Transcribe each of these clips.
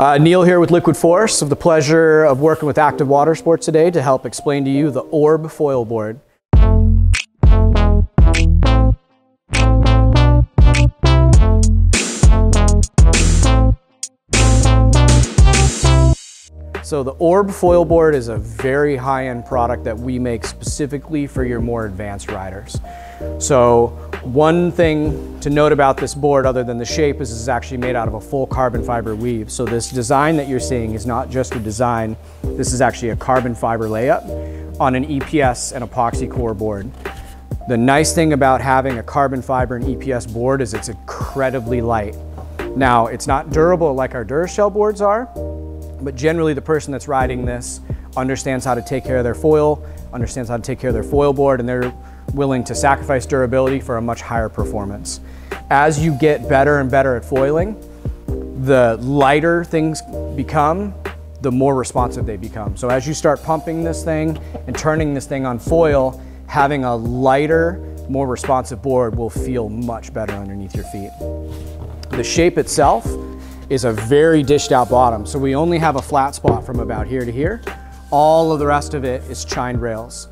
Uh, Neil here with Liquid Force. Of the pleasure of working with Active Water Sports today to help explain to you the Orb foil board. So the Orb foil board is a very high-end product that we make specifically for your more advanced riders. So one thing to note about this board other than the shape is it's actually made out of a full carbon fiber weave. So this design that you're seeing is not just a design, this is actually a carbon fiber layup on an EPS and epoxy core board. The nice thing about having a carbon fiber and EPS board is it's incredibly light. Now, it's not durable like our Durashell boards are, but generally the person that's riding this understands how to take care of their foil, understands how to take care of their foil board, and they're willing to sacrifice durability for a much higher performance. As you get better and better at foiling, the lighter things become, the more responsive they become. So as you start pumping this thing and turning this thing on foil, having a lighter, more responsive board will feel much better underneath your feet. The shape itself is a very dished out bottom. So we only have a flat spot from about here to here. All of the rest of it is chined rails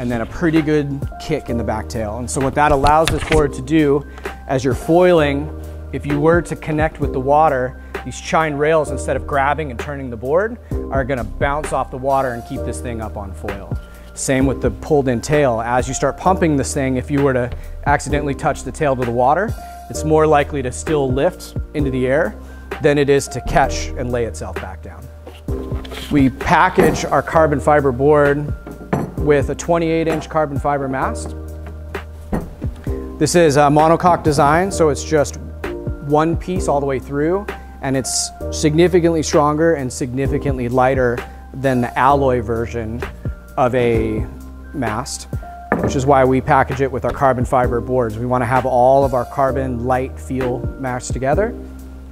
and then a pretty good kick in the back tail. And so what that allows this board to do as you're foiling, if you were to connect with the water, these chine rails, instead of grabbing and turning the board, are gonna bounce off the water and keep this thing up on foil. Same with the pulled in tail. As you start pumping this thing, if you were to accidentally touch the tail to the water, it's more likely to still lift into the air than it is to catch and lay itself back down. We package our carbon fiber board with a 28 inch carbon fiber mast. This is a monocoque design, so it's just one piece all the way through, and it's significantly stronger and significantly lighter than the alloy version of a mast, which is why we package it with our carbon fiber boards. We wanna have all of our carbon light feel mashed together.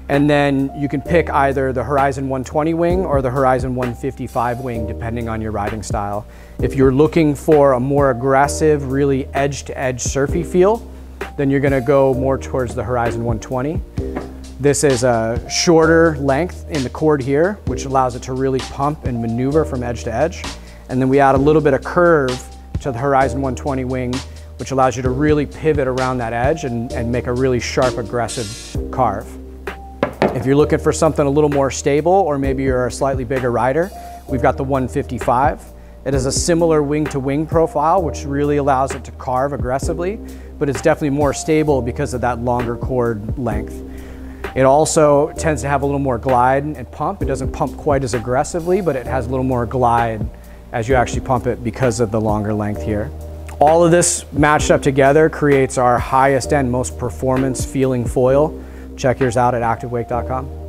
And then you can pick either the Horizon 120 wing or the Horizon 155 wing, depending on your riding style. If you're looking for a more aggressive, really edge-to-edge -edge surfy feel, then you're gonna go more towards the Horizon 120. This is a shorter length in the chord here, which allows it to really pump and maneuver from edge to edge. And then we add a little bit of curve to the Horizon 120 wing, which allows you to really pivot around that edge and, and make a really sharp, aggressive carve. If you're looking for something a little more stable or maybe you're a slightly bigger rider, we've got the 155. It has a similar wing-to-wing -wing profile, which really allows it to carve aggressively, but it's definitely more stable because of that longer chord length. It also tends to have a little more glide and pump. It doesn't pump quite as aggressively, but it has a little more glide as you actually pump it because of the longer length here. All of this matched up together creates our highest end, most performance feeling foil Check yours out at activewake.com.